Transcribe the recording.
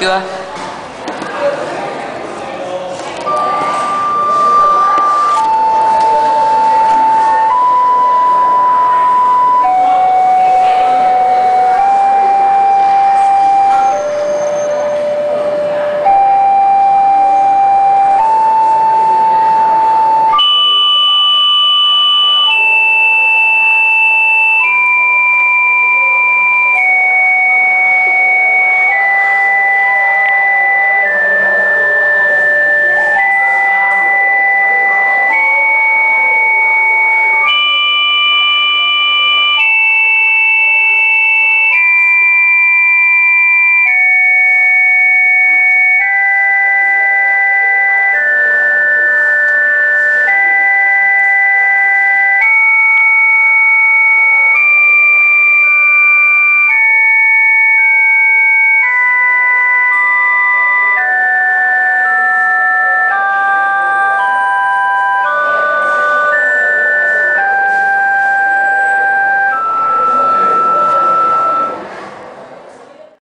对？